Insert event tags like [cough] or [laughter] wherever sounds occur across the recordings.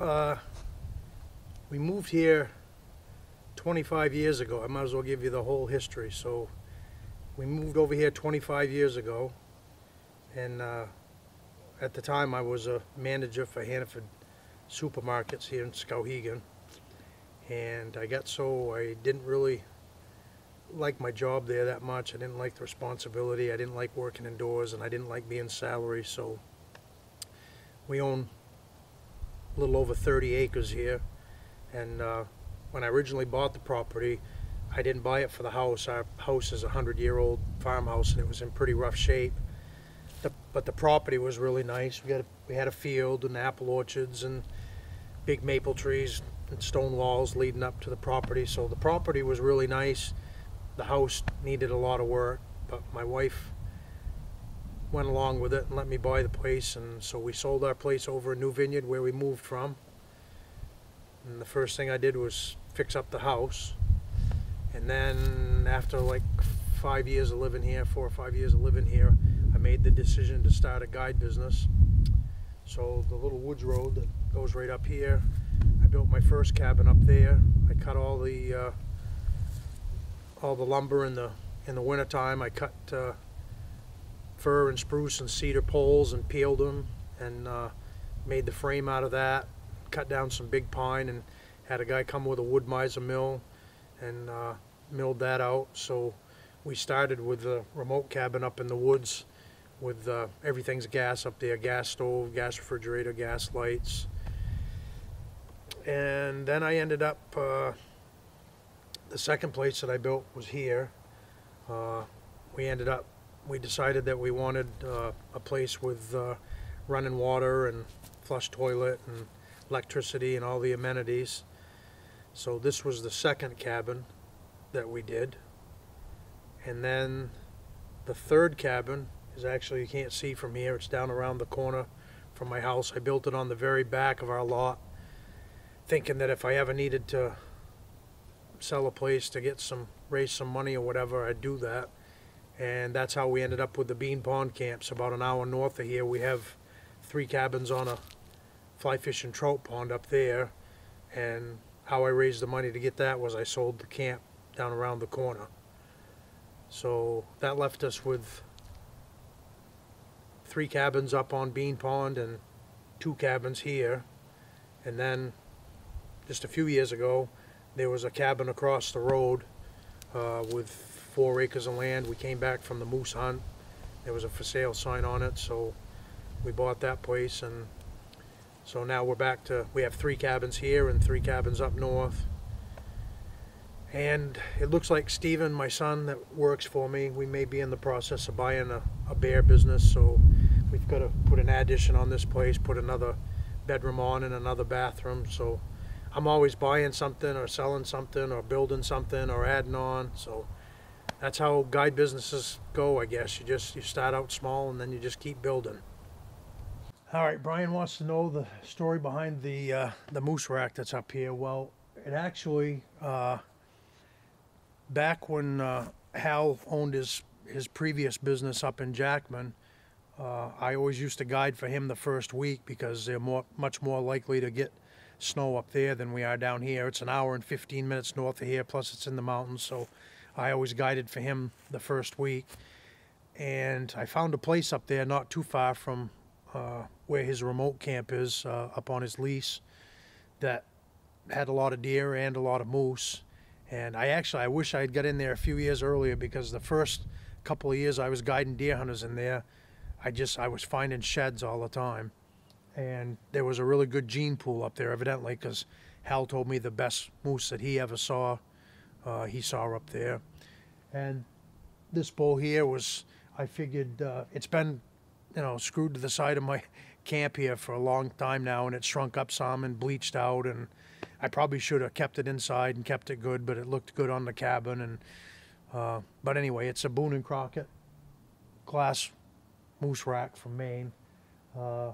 uh, we moved here 25 years ago. I might as well give you the whole history. So we moved over here 25 years ago, and uh, at the time I was a manager for Hannaford Supermarkets here in Skowhegan, and I got so I didn't really like my job there that much. I didn't like the responsibility. I didn't like working indoors, and I didn't like being salary. So we own a little over 30 acres here, and uh, when I originally bought the property, I didn't buy it for the house. Our house is a hundred-year-old farmhouse, and it was in pretty rough shape. The, but the property was really nice. We got a, we had a field and apple orchards and big maple trees and stone walls leading up to the property. So the property was really nice. The house needed a lot of work, but my wife went along with it and let me buy the place. And so we sold our place over in New Vineyard where we moved from. And the first thing I did was fix up the house. And then after like five years of living here, four or five years of living here, I made the decision to start a guide business. So the little woods road that goes right up here, I built my first cabin up there. I cut all the uh, all the lumber in the in the winter time. I cut uh, fir and spruce and cedar poles and peeled them and uh, made the frame out of that. Cut down some big pine and had a guy come with a Wood-Mizer mill and uh, milled that out. So we started with the remote cabin up in the woods with uh, everything's gas up there, gas stove, gas refrigerator, gas lights. And then I ended up, uh, the second place that I built was here. Uh, we ended up, we decided that we wanted uh, a place with uh, running water and flush toilet and electricity and all the amenities. So this was the second cabin that we did. And then the third cabin is actually, you can't see from here, it's down around the corner from my house. I built it on the very back of our lot, thinking that if I ever needed to sell a place to get some, raise some money or whatever, I'd do that. And that's how we ended up with the Bean Pond camps. About an hour north of here, we have three cabins on a fly fishing trout pond up there. And how I raised the money to get that was I sold the camp down around the corner. So that left us with three cabins up on Bean Pond and two cabins here. And then just a few years ago, there was a cabin across the road uh, with four acres of land. We came back from the moose hunt. There was a for sale sign on it, so we bought that place and so now we're back to, we have three cabins here and three cabins up north. And it looks like Steven, my son that works for me, we may be in the process of buying a, a bear business. So we've got to put an addition on this place, put another bedroom on and another bathroom. So I'm always buying something or selling something or building something or adding on. So that's how guide businesses go, I guess. You just, you start out small and then you just keep building. All right, Brian wants to know the story behind the uh, the moose rack that's up here. Well, it actually uh, back when uh, Hal owned his his previous business up in Jackman, uh, I always used to guide for him the first week because they're more much more likely to get snow up there than we are down here. It's an hour and 15 minutes north of here, plus it's in the mountains, so I always guided for him the first week. And I found a place up there not too far from uh, where his remote camp is uh, up on his lease that had a lot of deer and a lot of moose. And I actually, I wish I had got in there a few years earlier because the first couple of years I was guiding deer hunters in there, I just, I was finding sheds all the time. And there was a really good gene pool up there, evidently, because Hal told me the best moose that he ever saw, uh, he saw up there. And this bull here was, I figured, uh, it's been you know, screwed to the side of my [laughs] camp here for a long time now, and it shrunk up some and bleached out. And I probably should have kept it inside and kept it good, but it looked good on the cabin. And uh, but anyway, it's a Boone and Crockett glass moose rack from Maine. Uh,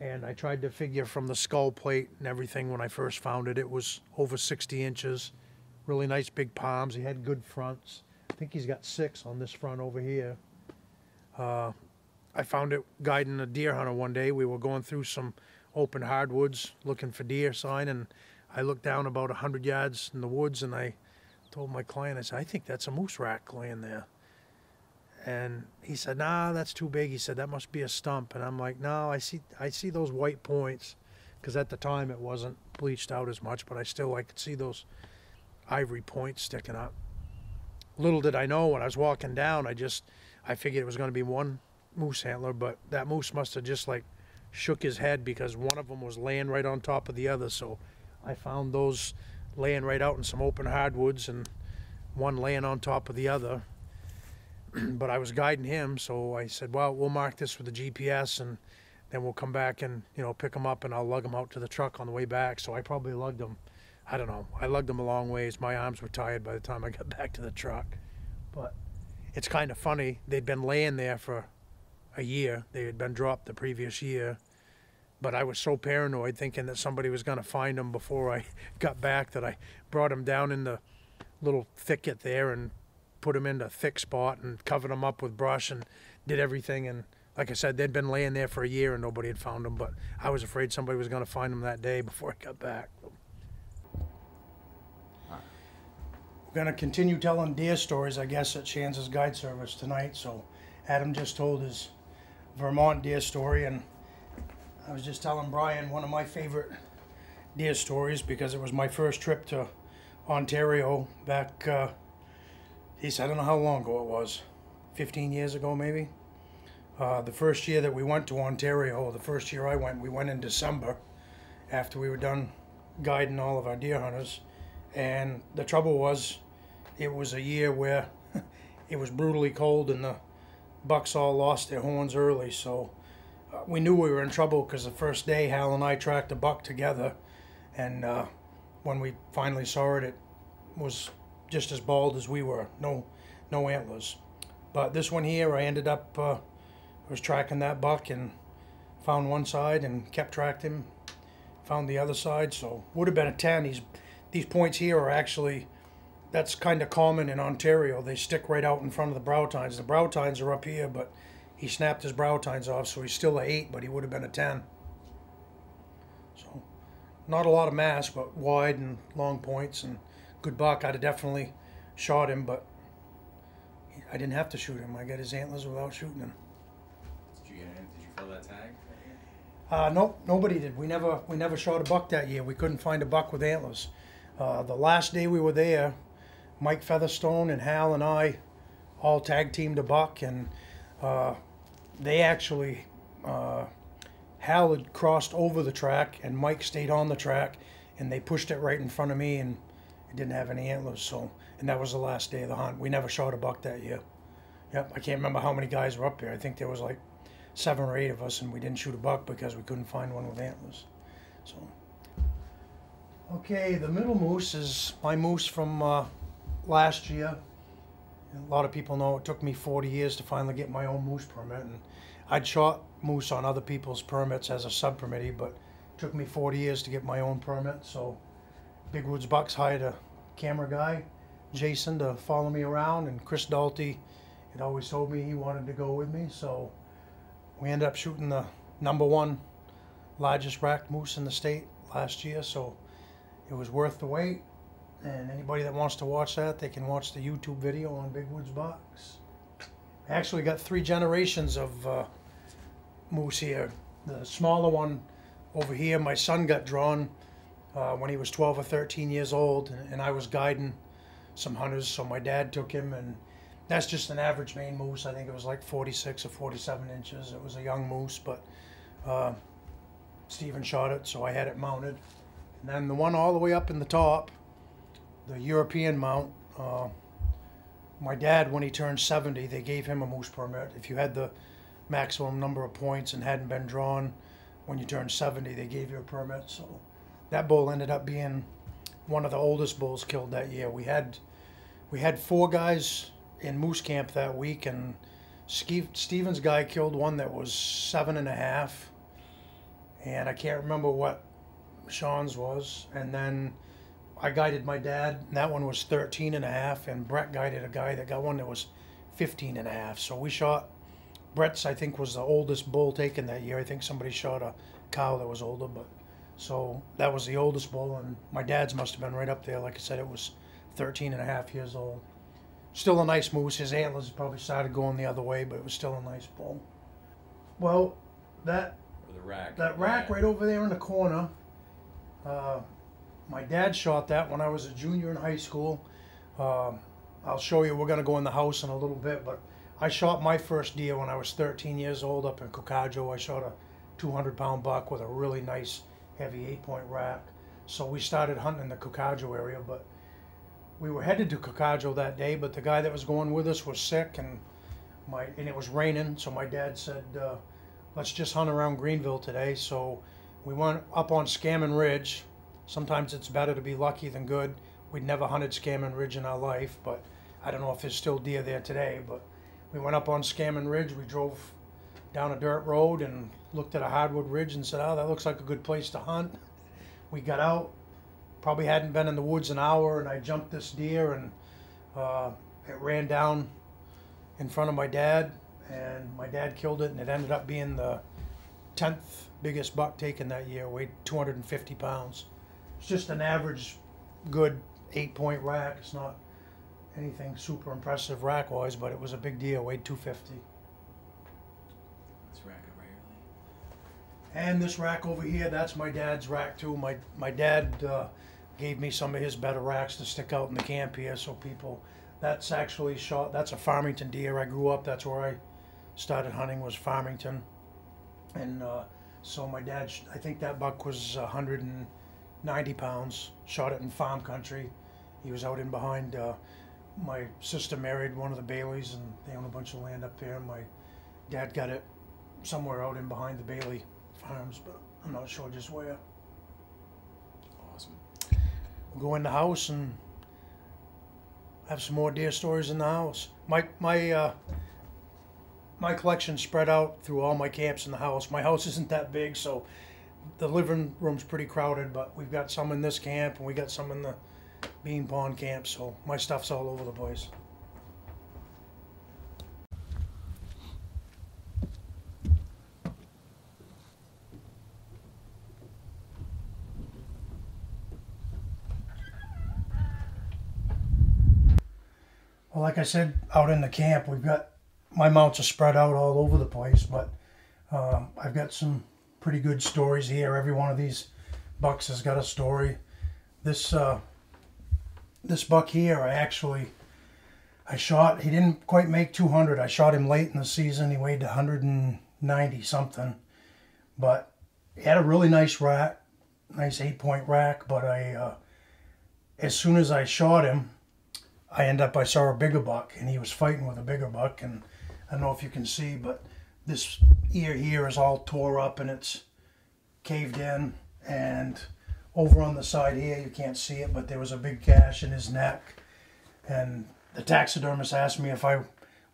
and I tried to figure from the skull plate and everything when I first found it, it was over 60 inches. Really nice big palms. He had good fronts. Think he's got six on this front over here. Uh, I found it guiding a deer hunter one day. We were going through some open hardwoods looking for deer sign, and I looked down about a hundred yards in the woods, and I told my client, I said, I think that's a moose rack laying there. And he said, Nah, that's too big. He said that must be a stump. And I'm like, No, I see, I see those white points, because at the time it wasn't bleached out as much, but I still I could see those ivory points sticking up. Little did I know when I was walking down, I just I figured it was going to be one moose antler, but that moose must have just like shook his head because one of them was laying right on top of the other. So I found those laying right out in some open hardwoods and one laying on top of the other. [clears throat] but I was guiding him, so I said, "Well, we'll mark this with the GPS, and then we'll come back and you know pick them up, and I'll lug them out to the truck on the way back." So I probably lugged them. I don't know. I lugged them a long ways. My arms were tired by the time I got [laughs] back to the truck. But it's kind of funny. They'd been laying there for a year. They had been dropped the previous year. But I was so paranoid thinking that somebody was going to find them before I [laughs] got back that I brought them down in the little thicket there and put them in a thick spot and covered them up with brush and did everything. And like I said, they'd been laying there for a year and nobody had found them. But I was afraid somebody was going to find them that day before I got back. We're going to continue telling deer stories, I guess, at Schanz's Guide Service tonight. So Adam just told his Vermont deer story, and I was just telling Brian one of my favorite deer stories because it was my first trip to Ontario back, uh, he said, I don't know how long ago it was, 15 years ago maybe. Uh, the first year that we went to Ontario, the first year I went, we went in December after we were done guiding all of our deer hunters. And the trouble was, it was a year where [laughs] it was brutally cold and the bucks all lost their horns early. So uh, we knew we were in trouble because the first day Hal and I tracked a buck together. And uh, when we finally saw it, it was just as bald as we were. No, no antlers. But this one here, I ended up, uh, was tracking that buck and found one side and kept tracking him. Found the other side, so would have been a 10. He's these points here are actually that's kind of common in Ontario. They stick right out in front of the brow tines. The brow tines are up here, but he snapped his brow tines off, so he's still a eight, but he would have been a ten. So, not a lot of mass, but wide and long points and good buck. I'd have definitely shot him, but I didn't have to shoot him. I got his antlers without shooting him. Did you? Did you fill that tag? Uh, nope, nobody did. We never we never shot a buck that year. We couldn't find a buck with antlers. Uh, the last day we were there, Mike Featherstone and Hal and I all tag teamed a buck, and uh, they actually uh, Hal had crossed over the track, and Mike stayed on the track, and they pushed it right in front of me, and it didn't have any antlers. So, and that was the last day of the hunt. We never shot a buck that year. Yep, I can't remember how many guys were up there. I think there was like seven or eight of us, and we didn't shoot a buck because we couldn't find one with antlers. So, okay, the middle moose is my moose from uh, last year. A lot of people know it took me 40 years to finally get my own moose permit, and I'd shot moose on other people's permits as a subpermittee, but it took me 40 years to get my own permit. So, Big Woods Bucks hired a camera guy, Jason, to follow me around, and Chris Dalty had always told me he wanted to go with me, so we ended up shooting the number one largest racked moose in the state last year, so it was worth the wait. And anybody that wants to watch that, they can watch the YouTube video on Big Woods Bucks. I actually got three generations of uh, moose here. The smaller one over here, my son got drawn uh, when he was 12 or 13 years old, and I was guiding some hunters, so my dad took him and that's just an average Maine moose. I think it was like 46 or 47 inches. It was a young moose, but uh, Stephen shot it, so I had it mounted. And then the one all the way up in the top, the European mount, uh, my dad, when he turned 70, they gave him a moose permit. If you had the maximum number of points and hadn't been drawn when you turned 70, they gave you a permit. So that bull ended up being one of the oldest bulls killed that year. We had we had four guys in moose camp that week, and Stevens guy killed one that was seven and a half, and I can't remember what Sean's was. And then I guided my dad, and that one was 13 and a half, and Brett guided a guy that got one that was 15 and a half. So we shot Brett's, I think, was the oldest bull taken that year. I think somebody shot a cow that was older, but so that was the oldest bull, and my dad's must have been right up there. Like I said, it was 13 and a half years old. Still a nice moose. His antlers probably started going the other way, but it was still a nice bull. Well, that the rack? that rack Yeah. right over there in the corner. Uh, my dad shot that when I was a junior in high school. Um I'll show you. We're gonna go in the house in a little bit, but I shot my first deer when I was 13 years old up in Kokadjo. I shot a 200 pound buck with a really nice heavy eight point rack. So we started hunting in the Kokadjo area, but we were headed to Kokadjo that day, but the guy that was going with us was sick and my and it was raining, so my dad said, uh, let's just hunt around Greenville today. So we went up on Scammon Ridge. Sometimes it's better to be lucky than good. We'd never hunted Scammon Ridge in our life, but I don't know if there's still deer there today. But we went up on Scammon Ridge. We drove down a dirt road and looked at a hardwood ridge and said, oh, that looks like a good place to hunt. We got out, probably hadn't been in the woods an hour, and I jumped this deer and uh, it ran down in front of my dad, and my dad killed it, and it ended up being the tenth biggest buck taken that year. Weighed 250 pounds. It's just an average, good eight-point rack. It's not anything super impressive rack-wise, but it was a big deal. Weighed 250. This rack over here, And this rack over here, that's my dad's rack too. My my dad uh, gave me some of his better racks to stick out in the camp here, so people. That's actually shot. That's a Farmington deer. I grew up. That's where I started hunting. Was Farmington, and uh, so my dad. I think that buck was 190 pounds. Shot it in farm country. He was out in behind. Uh, my sister married one of the Baileys, and they own a bunch of land up there. My dad got it somewhere out in behind the Bailey farms, but I'm not sure just where. Awesome. We'll go in the house and have some more deer stories in the house. My my uh, my collection spread out through all my camps in the house. My house isn't that big, so the living room's pretty crowded. But we've got some in this camp, and we got some in the Bean Pond camp. So my stuff's all over the place. Well, like I said, out in the camp, we've got my mounts are spread out all over the place, but um, I've got some pretty good stories here. Every one of these bucks has got a story. This uh, this buck here, I actually I shot. He didn't quite make 200. I shot him late in the season. He weighed 190 something, but he had a really nice rack, nice eight point rack. But I, uh, as soon as I shot him, I end up I saw a bigger buck and he was fighting with a bigger buck and I don't know if you can see but this ear here is all tore up and it's caved in and over on the side here you can't see it but there was a big gash in his neck and the taxidermist asked me if I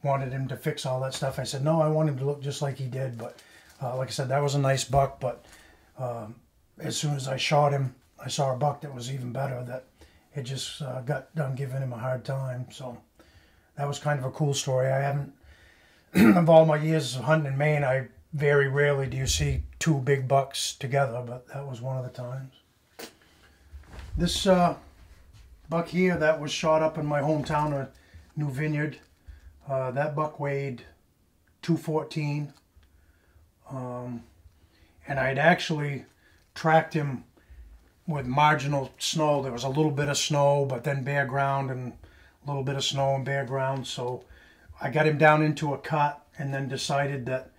wanted him to fix all that stuff I said no I want him to look just like he did but uh, like I said that was a nice buck but um, as soon as I shot him I saw a buck that was even better that it just uh, got done giving him a hard time. So that was kind of a cool story. I haven't, [clears throat] of all my years of hunting in Maine, I very rarely do you see two big bucks together, but that was one of the times. This uh, buck here that was shot up in my hometown of New Vineyard, uh, that buck weighed 214. Um, and I'd actually tracked him with marginal snow. There was a little bit of snow, but then bare ground and a little bit of snow and bare ground. So I got him down into a cut and then decided that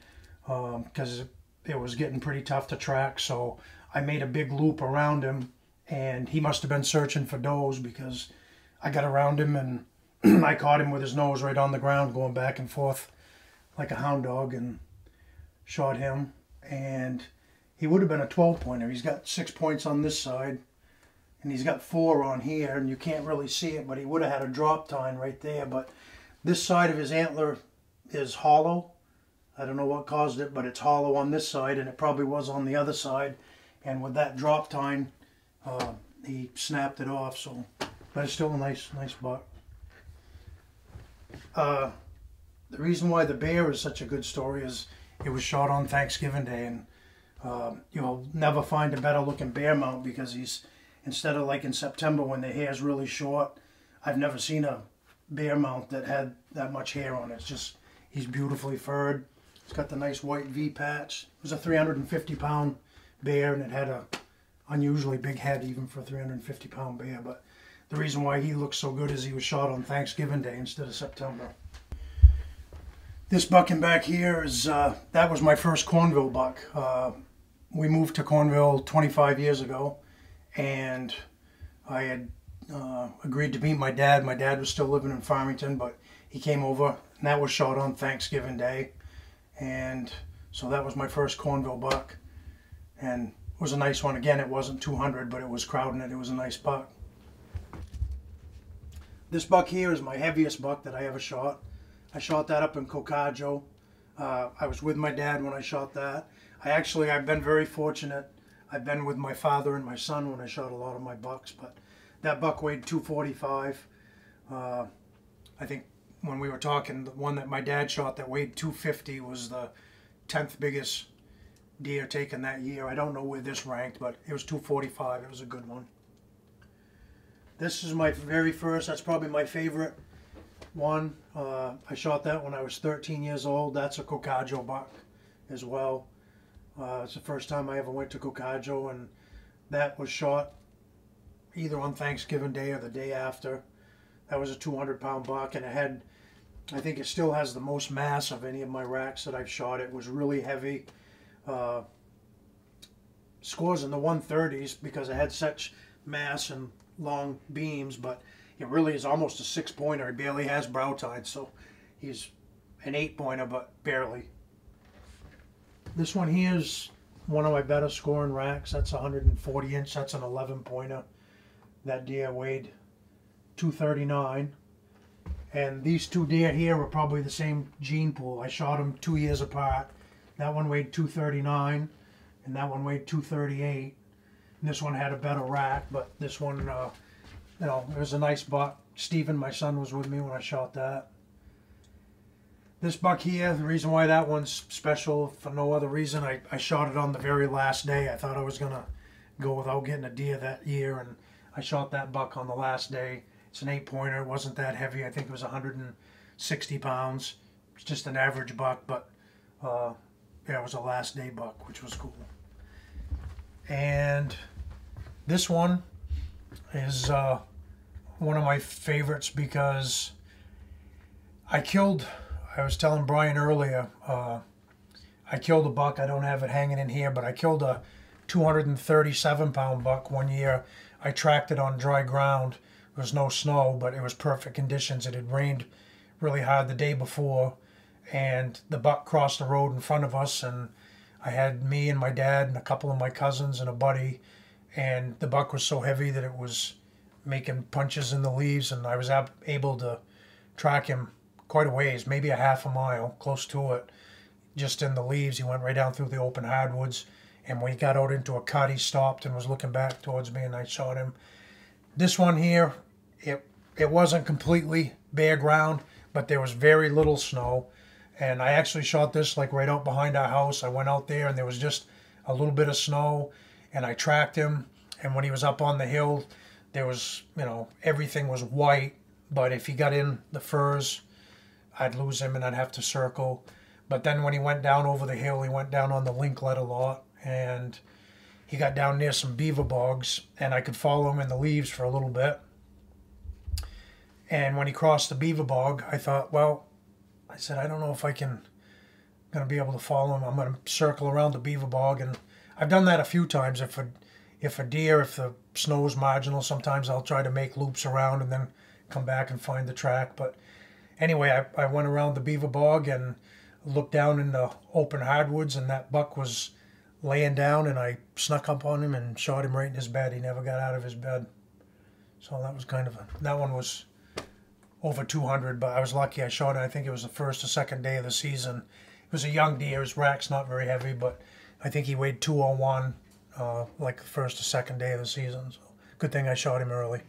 um, because it was getting pretty tough to track, so I made a big loop around him, and he must have been searching for does because I got around him and [clears throat] I caught him with his nose right on the ground, going back and forth like a hound dog, and shot him. And he would have been a 12 pointer. He's got six points on this side, and he's got four on here, and you can't really see it, but he would have had a drop tine right there. But this side of his antler is hollow. I don't know what caused it, but it's hollow on this side, and it probably was on the other side. And with that drop tine, uh, he snapped it off. So, but it's still a nice, nice buck. Uh, the reason why the bear is such a good story is it was shot on Thanksgiving Day, and um, you'll never find a better looking bear mount because he's instead of like in September when the hair's really short. I've never seen a bear mount that had that much hair on it. It's just he's beautifully furred. It's got the nice white V patch. It was a 350 pound bear, and it had a unusually big head even for a 350 pound bear. But the reason why he looks so good is he was shot on Thanksgiving Day instead of September. This bucking back here is uh, that was my first Cornville buck. Uh, we moved to Cornville 25 years ago, and I had uh, agreed to meet my dad. My dad was still living in Farmington, but he came over, and that was shot on Thanksgiving Day, and so that was my first Cornville buck, and it was a nice one. Again, it wasn't 200, but it was crowding it. It was a nice buck. This buck here is my heaviest buck that I ever shot. I shot that up in Kokadjo. Uh, I was with my dad when I shot that. I actually, I've been very fortunate. I've been with my father and my son when I shot a lot of my bucks, but that buck weighed 245. Uh, I think when we were talking, the one that my dad shot that weighed 250 was the 10th biggest deer taken that year. I don't know where this ranked, but it was 245. It was a good one. This is my very first, that's probably my favorite one. Uh, I shot that when I was 13 years old. That's a Kokadjo buck as well. Uh, it's the first time I ever went to Kokadjo, and that was shot either on Thanksgiving Day or the day after. That was a 200 pound buck, and it had, I think it still has the most mass of any of my racks that I've shot. It was really heavy. Uh, scores in the 130s because it had such mass and long beams, but it really is almost a six pointer. He barely has brow tine, so he's an eight pointer, but barely. This one here is one of my better scoring racks. That's 140 inch. That's an 11 pointer. That deer weighed 239. And these two deer here were probably the same gene pool. I shot them two years apart. That one weighed 239, and that one weighed 238. And this one had a better rack, but this one, uh, you know, it was a nice buck. Steven, my son, was with me when I shot that. This buck here, the reason why that one's special for no other reason, I, I shot it on the very last day. I thought I was going to go without getting a deer that year, and I shot that buck on the last day. It's an eight pointer. It wasn't that heavy. I think it was 160 pounds. It's just an average buck, but uh, yeah, it was a last day buck, which was cool. And this one is uh, one of my favorites because I killed, I was telling Brian earlier, uh, I killed a buck. I don't have it hanging in here, but I killed a 237 pound buck one year. I tracked it on dry ground. There was no snow, but it was perfect conditions. It had rained really hard the day before, and the buck crossed the road in front of us, and I had me and my dad and a couple of my cousins and a buddy, and the buck was so heavy that it was making punches in the leaves, and I was ab- able to track him quite a ways, maybe a half a mile, close to it, just in the leaves. He went right down through the open hardwoods, and when he got out into a cut, he stopped and was looking back towards me, and I shot him. This one here, it it wasn't completely bare ground, but there was very little snow. And I actually shot this like right out behind our house. I went out there and there was just a little bit of snow and I tracked him. And when he was up on the hill there was you know everything was white. But if he got in the firs I'd lose him and I'd have to circle. But then when he went down over the hill he went down on the linklet a lot and he got down near some beaver bogs and I could follow him in the leaves for a little bit and when he crossed the beaver bog I thought well I said, I don't know if I can going to be able to follow him. I'm to circle around the beaver bog, and I've done that a few times. If a if a deer, if the snow is marginal, sometimes I'll try to make loops around and then come back and find the track. But anyway, I, I went around the beaver bog and looked down in the open hardwoods, and that buck was laying down, and I snuck up on him and shot him right in his bed. He never got out of his bed. So that was kind of a that one was over 200, but I was lucky I shot it. I think it was the first or second day of the season. It was a young deer. His rack's not very heavy, but I think he weighed 201 uh, like the first or second day of the season. So good thing I shot him early.